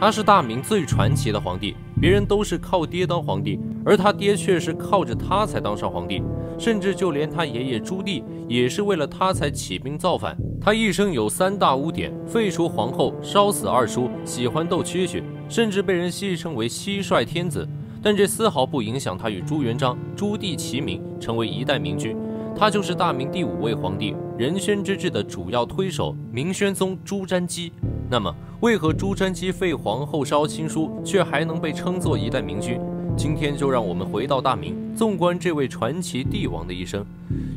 他是大明最传奇的皇帝，别人都是靠爹当皇帝，而他爹却是靠着他才当上皇帝，甚至就连他爷爷朱棣也是为了他才起兵造反。他一生有三大污点：废除皇后，烧死二叔，喜欢斗蛐蛐，甚至被人戏称为蟋蟀天子。但这丝毫不影响他与朱元璋、朱棣齐名，成为一代明君。他就是大明第五位皇帝，仁宣之治的主要推手——明宣宗朱瞻基。那么，为何朱瞻基废皇后烧亲书，却还能被称作一代明君？今天就让我们回到大明，纵观这位传奇帝王的一生。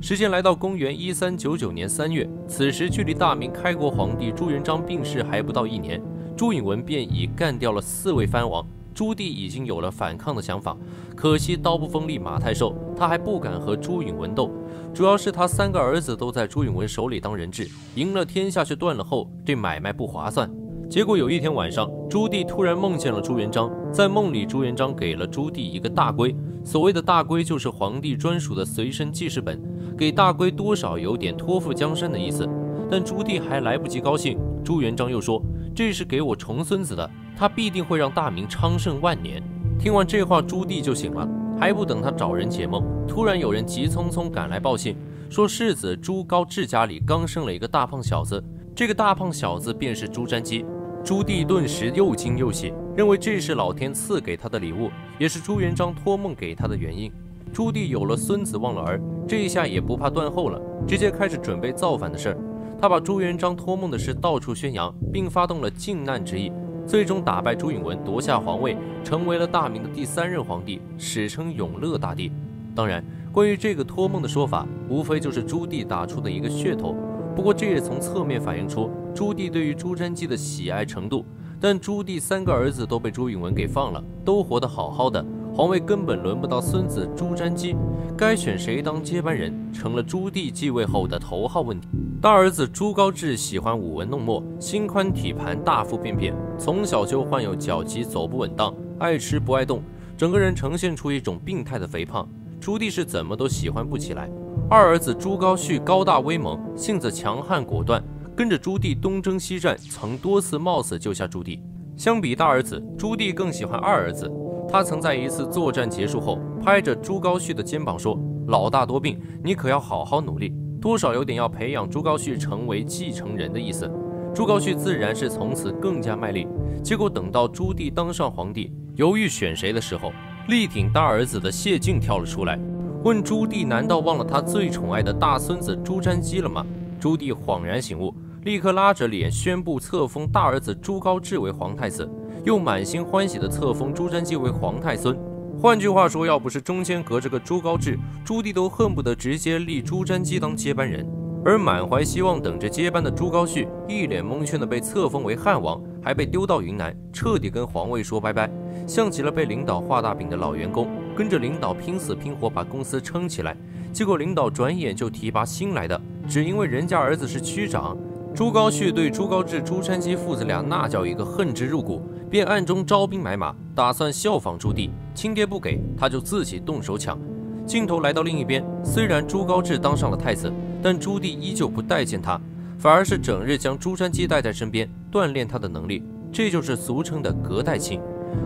时间来到公元一三九九年三月，此时距离大明开国皇帝朱元璋病逝还不到一年，朱允文便已干掉了四位藩王。朱棣已经有了反抗的想法，可惜刀不锋利马太瘦，他还不敢和朱允文斗。主要是他三个儿子都在朱允文手里当人质，赢了天下却断了后，这买卖不划算。结果有一天晚上，朱棣突然梦见了朱元璋，在梦里，朱元璋给了朱棣一个大圭，所谓的大圭就是皇帝专属的随身记事本，给大圭多少有点托付江山的意思。但朱棣还来不及高兴，朱元璋又说：“这是给我重孙子的，他必定会让大明昌盛万年。”听完这话，朱棣就醒了。还不等他找人解梦，突然有人急匆匆赶来报信，说世子朱高炽家里刚生了一个大胖小子，这个大胖小子便是朱瞻基。朱棣顿时又惊又喜，认为这是老天赐给他的礼物，也是朱元璋托梦给他的原因。朱棣有了孙子忘了儿，这一下也不怕断后了，直接开始准备造反的事儿。他把朱元璋托梦的事到处宣扬，并发动了靖难之役。最终打败朱允文，夺下皇位，成为了大明的第三任皇帝，史称永乐大帝。当然，关于这个托梦的说法，无非就是朱棣打出的一个噱头。不过，这也从侧面反映出朱棣对于朱瞻基的喜爱程度。但朱棣三个儿子都被朱允文给放了，都活得好好的。皇位根本轮不到孙子朱瞻基，该选谁当接班人，成了朱棣继位后的头号问题。大儿子朱高炽喜欢舞文弄墨，心宽体盘，大腹便便，从小就患有脚疾，走不稳当，爱吃不爱动，整个人呈现出一种病态的肥胖。朱棣是怎么都喜欢不起来。二儿子朱高煦高大威猛，性子强悍果断，跟着朱棣东征西战，曾多次冒死救下朱棣。相比大儿子，朱棣更喜欢二儿子。他曾在一次作战结束后，拍着朱高煦的肩膀说：“老大多病，你可要好好努力。”多少有点要培养朱高煦成为继承人的意思。朱高煦自然是从此更加卖力。结果等到朱棣当上皇帝，犹豫选谁的时候，力挺大儿子的谢晋跳了出来，问朱棣：“难道忘了他最宠爱的大孙子朱瞻基了吗？”朱棣恍然醒悟，立刻拉着脸宣布册封大儿子朱高炽为皇太子。又满心欢喜地册封朱瞻基为皇太孙。换句话说，要不是中间隔着个朱高炽，朱棣都恨不得直接立朱瞻基当接班人。而满怀希望等着接班的朱高煦，一脸蒙圈的被册封为汉王，还被丢到云南，彻底跟皇位说拜拜，像极了被领导画大饼的老员工，跟着领导拼死拼活把公司撑起来，结果领导转眼就提拔新来的，只因为人家儿子是区长。朱高煦对朱高炽、朱瞻基父子俩那叫一个恨之入骨，便暗中招兵买马，打算效仿朱棣，亲爹不给，他就自己动手抢。镜头来到另一边，虽然朱高炽当上了太子，但朱棣依旧不待见他，反而是整日将朱瞻基带在身边，锻炼他的能力。这就是俗称的隔代亲。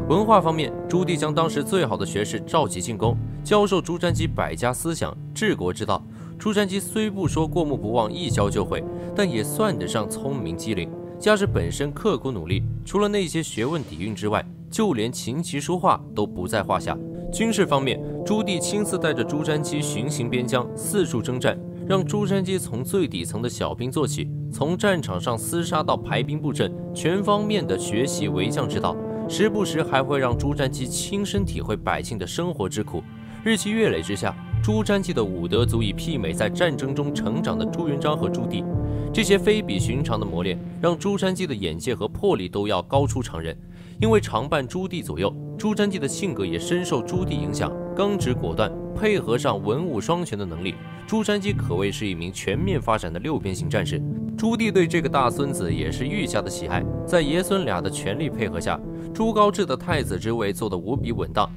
文化方面，朱棣将当时最好的学士召集进宫，教授朱瞻基百家思想、治国之道。朱瞻基虽不说过目不忘，一教就会，但也算得上聪明机灵。加之本身刻苦努力，除了那些学问底蕴之外，就连琴棋书画都不在话下。军事方面，朱棣亲自带着朱瞻基巡行边疆，四处征战，让朱瞻基从最底层的小兵做起，从战场上厮杀到排兵布阵，全方面的学习为将之道。时不时还会让朱瞻基亲身体会百姓的生活之苦。日积月累之下。朱瞻基的武德足以媲美在战争中成长的朱元璋和朱棣，这些非比寻常的磨练，让朱瞻基的眼界和魄力都要高出常人。因为常伴朱棣左右，朱瞻基的性格也深受朱棣影响，刚直果断，配合上文武双全的能力，朱瞻基可谓是一名全面发展的六边形战士。朱棣对这个大孙子也是愈加的喜爱，在爷孙俩的全力配合下，朱高炽的太子之位做得无比稳当。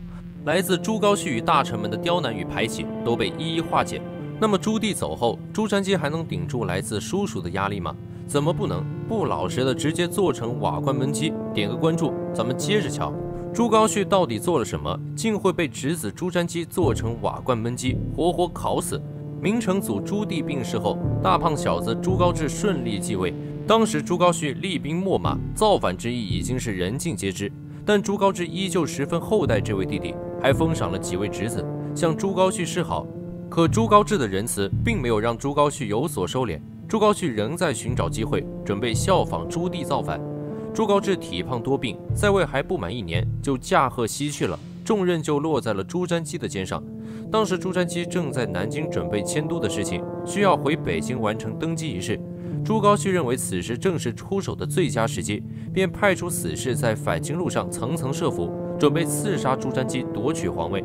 来自朱高煦与大臣们的刁难与排挤都被一一化解。那么朱棣走后，朱瞻基还能顶住来自叔叔的压力吗？怎么不能不老实的直接做成瓦罐焖鸡？点个关注，咱们接着瞧。朱高煦到底做了什么，竟会被侄子朱瞻基做成瓦罐焖鸡，活活烤死？明成祖朱棣病逝后，大胖小子朱高炽顺利继位。当时朱高煦厉兵秣马，造反之意已经是人尽皆知，但朱高炽依旧十分厚待这位弟弟，还封赏了几位侄子，向朱高煦示好。可朱高炽的仁慈并没有让朱高煦有所收敛，朱高煦仍在寻找机会，准备效仿朱棣造反。朱高炽体胖多病，在位还不满一年就驾鹤西去了，重任就落在了朱瞻基的肩上。当时朱瞻基正在南京准备迁都的事情，需要回北京完成登基仪式。朱高煦认为此时正是出手的最佳时机，便派出死士在返京路上层层设伏，准备刺杀朱瞻基，夺取皇位。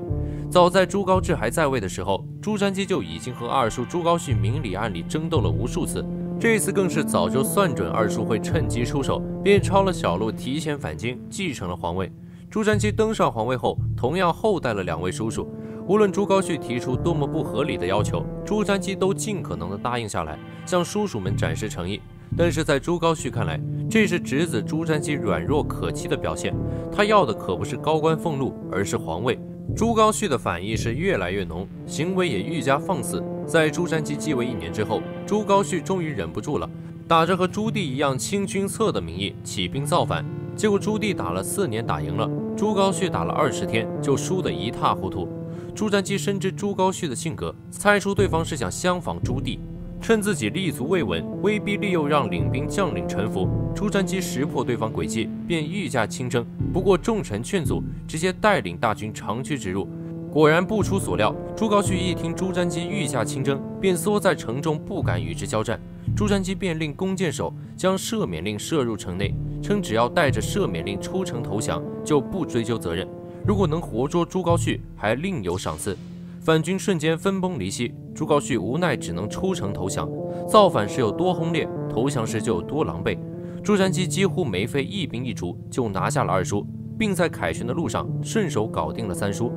早在朱高炽还在位的时候，朱瞻基就已经和二叔朱高煦明里暗里争斗了无数次。这次更是早就算准二叔会趁机出手，便抄了小路提前返京，继承了皇位。朱瞻基登上皇位后，同样厚待了两位叔叔。无论朱高煦提出多么不合理的要求，朱瞻基都尽可能的答应下来，向叔叔们展示诚意。但是在朱高煦看来，这是侄子朱瞻基软弱可欺的表现。他要的可不是高官俸禄，而是皇位。朱高煦的反意是越来越浓，行为也愈加放肆。在朱瞻基继位一年之后，朱高煦终于忍不住了，打着和朱棣一样清君侧的名义起兵造反。结果朱棣打了四年打赢了，朱高煦打了二十天就输得一塌糊涂。朱瞻基深知朱高煦的性格，猜出对方是想相仿朱棣。趁自己立足未稳，威逼利诱让领兵将领臣服。朱瞻基识破对方诡计，便御驾亲征。不过众臣劝阻，直接带领大军长驱直入。果然不出所料，朱高煦一听朱瞻基御驾亲征，便缩在城中，不敢与之交战。朱瞻基便令弓箭手将赦免令射入城内，称只要带着赦免令出城投降，就不追究责任。如果能活捉朱高煦，还另有赏赐。反军瞬间分崩离析，朱高煦无奈只能出城投降。造反时有多轰烈，投降时就有多狼狈。朱瞻基几乎没费一兵一卒就拿下了二叔，并在凯旋的路上顺手搞定了三叔。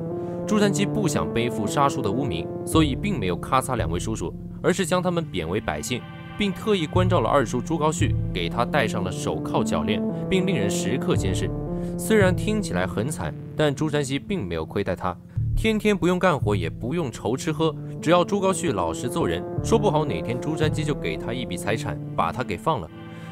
朱瞻基不想背负杀叔的污名，所以并没有咔嚓两位叔叔，而是将他们贬为百姓，并特意关照了二叔朱高煦，给他戴上了手铐脚链，并令人时刻监视。虽然听起来很惨，但朱瞻基并没有亏待他。天天不用干活，也不用愁吃喝，只要朱高煦老实做人，说不好哪天朱瞻基就给他一笔财产，把他给放了。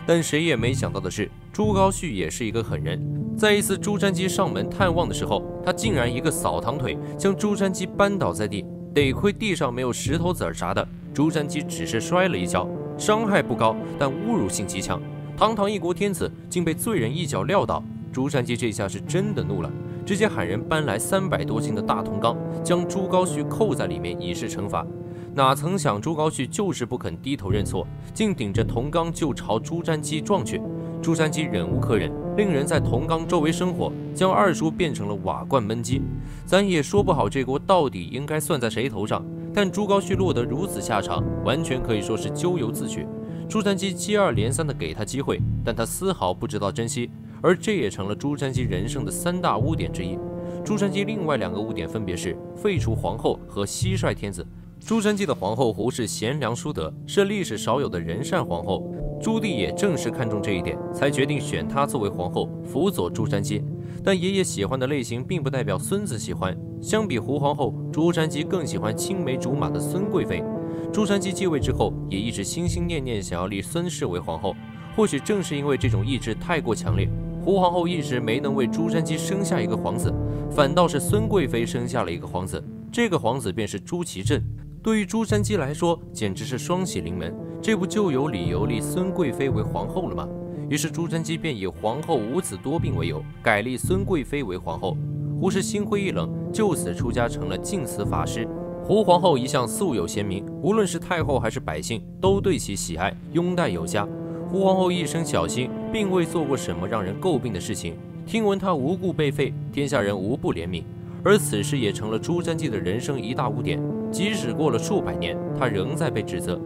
但谁也没想到的是，朱高煦也是一个狠人。在一次朱瞻基上门探望的时候，他竟然一个扫堂腿，将朱瞻基扳倒在地。得亏地上没有石头子儿啥的，朱瞻基只是摔了一跤，伤害不高，但侮辱性极强。堂堂一国天子，竟被罪人一脚撂倒，朱瞻基这下是真的怒了。直接喊人搬来三百多斤的大铜缸，将朱高煦扣在里面以示惩罚。哪曾想朱高煦就是不肯低头认错，竟顶着铜缸就朝朱瞻基撞去。朱瞻基忍无可忍，令人在铜缸周围生火，将二叔变成了瓦罐焖鸡。咱也说不好这锅到底应该算在谁头上，但朱高煦落得如此下场，完全可以说是咎由自取。朱瞻基接二连三地给他机会，但他丝毫不知道珍惜。而这也成了朱瞻基人生的三大污点之一。朱瞻基另外两个污点分别是废除皇后和蟋蟀天子。朱瞻基的皇后胡氏贤良淑德，是历史少有的仁善皇后。朱棣也正是看中这一点，才决定选她作为皇后，辅佐朱瞻基。但爷爷喜欢的类型，并不代表孙子喜欢。相比胡皇后，朱瞻基更喜欢青梅竹马的孙贵妃。朱瞻基继位之后，也一直心心念念想要立孙氏为皇后。或许正是因为这种意志太过强烈。胡皇后一直没能为朱瞻基生下一个皇子，反倒是孙贵妃生下了一个皇子，这个皇子便是朱祁镇。对于朱瞻基来说，简直是双喜临门，这不就有理由立孙贵妃为皇后了吗？于是朱瞻基便以皇后无子多病为由，改立孙贵妃为皇后。胡氏心灰意冷，就此出家成了净慈法师。胡皇后一向素有贤名，无论是太后还是百姓，都对其喜爱，拥戴有加。胡皇后一生小心，并未做过什么让人诟病的事情。听闻她无故被废，天下人无不怜悯。而此事也成了朱瞻基的人生一大污点。即使过了数百年，他仍在被指责。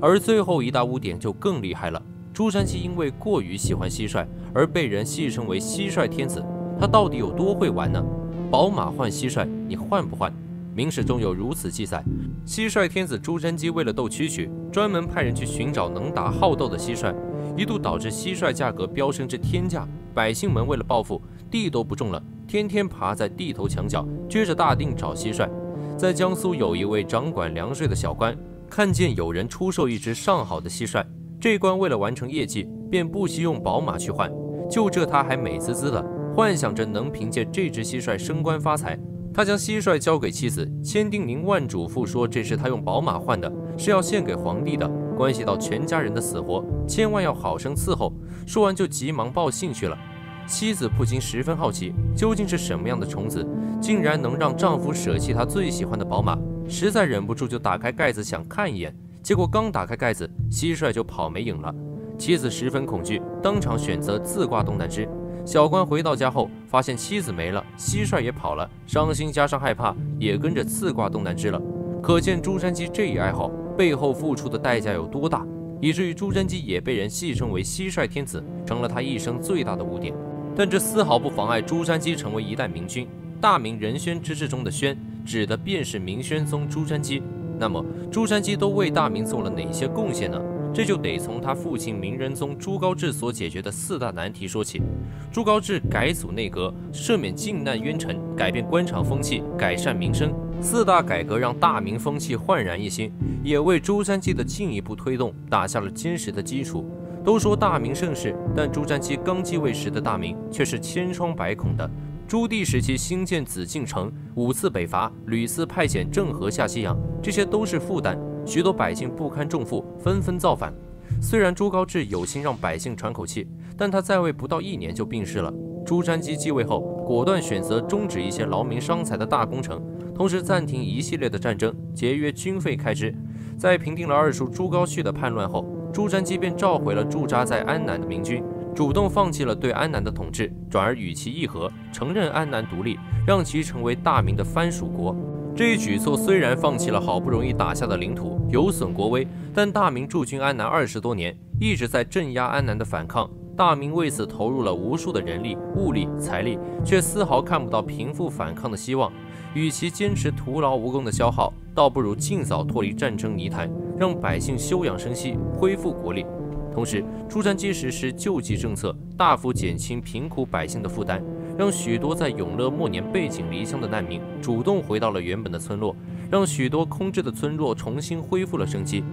而最后一大污点就更厉害了。朱瞻基因为过于喜欢蟋蟀，而被人戏称为蟋蟀天子。他到底有多会玩呢？宝马换蟋蟀，你换不换？明史中有如此记载：蟋蟀天子朱瞻基为了斗蛐蛐，专门派人去寻找能打好斗的蟋蟀。一度导致蟋蟀价格飙升至天价。百姓们为了暴富，地都不种了，天天爬在地头墙角，撅着大腚找蟋蟀。在江苏有一位掌管粮税的小官，看见有人出售一只上好的蟋蟀，这官为了完成业绩，便不惜用宝马去换。就这，他还美滋滋的幻想着能凭借这只蟋蟀升官发财。他将蟋蟀交给妻子，千叮咛万嘱咐说：“这是他用宝马换的，是要献给皇帝的，关系到全家人的死活，千万要好生伺候。”说完就急忙报信去了。妻子不禁十分好奇，究竟是什么样的虫子，竟然能让丈夫舍弃他最喜欢的宝马？实在忍不住就打开盖子想看一眼，结果刚打开盖子，蟋蟀就跑没影了。妻子十分恐惧，当场选择自挂东南枝。小关回到家后，发现妻子没了，蟋蟀也跑了，伤心加上害怕，也跟着自挂东南枝了。可见朱瞻基这一爱好背后付出的代价有多大，以至于朱瞻基也被人戏称为蟋蟀天子，成了他一生最大的污点。但这丝毫不妨碍朱瞻基成为一代明君。大明仁宣之治中的“宣”指的便是明宣宗朱瞻基。那么，朱瞻基都为大明做了哪些贡献呢？这就得从他父亲明仁宗朱高炽所解决的四大难题说起。朱高炽改组内阁，赦免靖难冤臣，改变官场风气，改善民生，四大改革让大明风气焕然一新，也为朱瞻基的进一步推动打下了坚实的基础。都说大明盛世，但朱瞻基刚继位时的大明却是千疮百孔的。朱棣时期兴建紫禁城，五次北伐，屡次派遣郑和下西洋，这些都是负担。许多百姓不堪重负，纷纷造反。虽然朱高炽有心让百姓喘口气，但他在位不到一年就病逝了。朱瞻基继位后，果断选择终止一些劳民伤财的大工程，同时暂停一系列的战争，节约军费开支。在平定了二叔朱高煦的叛乱后，朱瞻基便召回了驻扎在安南的明军，主动放弃了对安南的统治，转而与其议和，承认安南独立，让其成为大明的藩属国。这一举措虽然放弃了好不容易打下的领土，有损国威，但大明驻军安南二十多年，一直在镇压安南的反抗。大明为此投入了无数的人力、物力、财力，却丝毫看不到平复反抗的希望。与其坚持徒劳无功的消耗，倒不如尽早脱离战争泥潭，让百姓休养生息，恢复国力。同时，朱瞻基实施救济政策，大幅减轻贫苦百姓的负担。让许多在永乐末年背井离乡的难民主动回到了原本的村落，让许多空置的村落重新恢复了生机。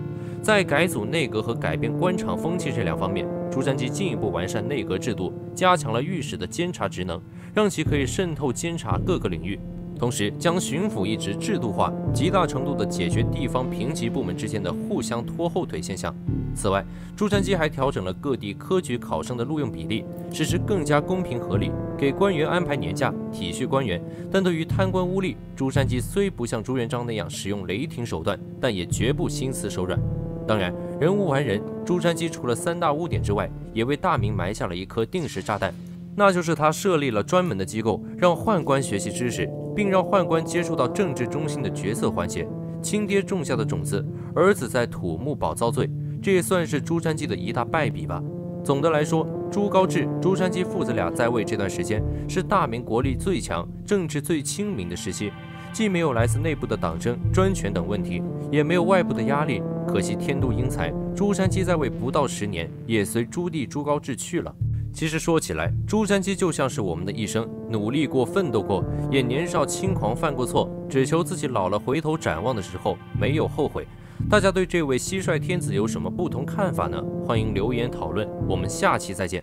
在改组内阁和改变官场风气这两方面，朱瞻基进一步完善内阁制度，加强了御史的监察职能，让其可以渗透监察各个领域。同时，将巡抚一职制度化，极大程度地解决地方平级部门之间的互相拖后腿现象。此外，朱瞻基还调整了各地科举考生的录用比例，使之更加公平合理，给官员安排年假，体恤官员。但对于贪官污吏，朱瞻基虽不像朱元璋那样使用雷霆手段，但也绝不心慈手软。当然，人无完人，朱瞻基除了三大污点之外，也为大明埋下了一颗定时炸弹。那就是他设立了专门的机构，让宦官学习知识，并让宦官接触到政治中心的角色环节。亲爹种下的种子，儿子在土木堡遭罪，这也算是朱瞻基的一大败笔吧。总的来说，朱高炽、朱瞻基父子俩在位这段时间，是大明国力最强、政治最清明的时期，既没有来自内部的党争、专权等问题，也没有外部的压力。可惜天妒英才，朱瞻基在位不到十年，也随朱棣朱高炽去了。其实说起来，朱瞻基就像是我们的一生，努力过、奋斗过，也年少轻狂犯过错，只求自己老了回头展望的时候没有后悔。大家对这位蟋蟀天子有什么不同看法呢？欢迎留言讨论。我们下期再见。